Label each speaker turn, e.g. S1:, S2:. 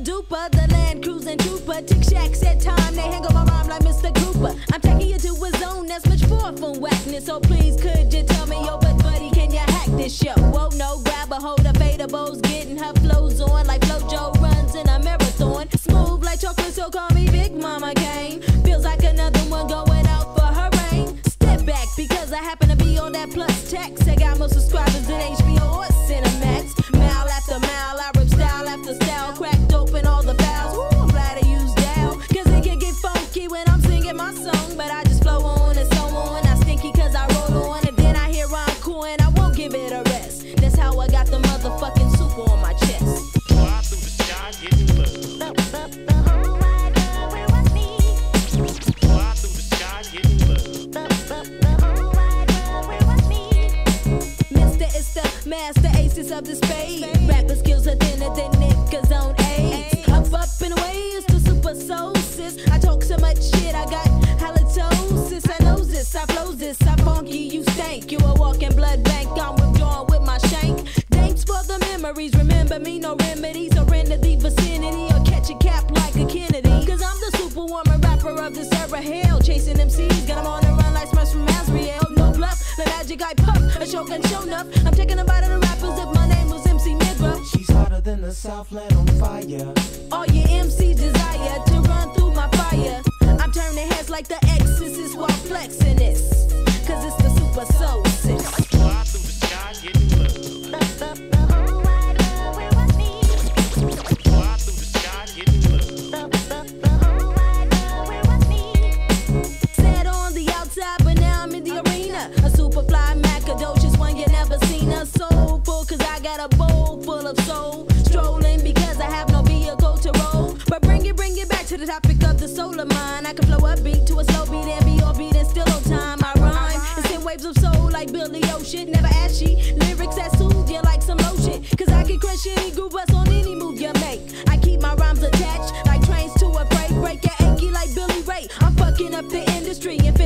S1: duper. The land cruising trooper. Tick Shack said time. They hang on my rhyme like Mr. Cooper. I'm taking you to a zone that's much far from whackness. So please, could you tell me, yo, but buddy, can you hack this show? Whoa, no, grab a hold of Fadables. Getting her flows on like Flojo runs in a marathon. Smooth like chocolate, so call me Big Mama Game. Feels like another one going out for her reign. Step back because I happen to be on that plus tax. I got more subscribers than HBO master aces of the spade. Rapper skills are thinner than niggas on AIDS. Up, up and away is the super soul sis. I talk so much shit, I got halitosis. I know this, I flows this, I funky, you stank. You a walking blood bank, I'm withdrawing with my shank. Thanks for the memories, remember me, no remedies. Or into the vicinity, or catch a cap like a Kennedy. Cause I'm the superwoman rapper of this era. Hell, chasing MCs, got 'em on the run like Smurfs from Azrael. No bluff, the magic I puff, a show and show enough. I'm taking a bite of the rappers if my name was MC Nigga.
S2: She's hotter than the Southland on fire.
S1: All your MCs desire to run through my fire. I'm turning heads like the exorcist while flexing this. Topic of the soul of mine. I can flow a beat to a slow beat and be on beat and still on time. I rhyme and send waves of soul like Billy Ocean. Never ashy. Lyrics that soothe you like some lotion. Cause I can crush any groove bust on any move you make. I keep my rhymes attached like trains to a freight. Break your achy like Billy Ray. I'm fucking up the industry and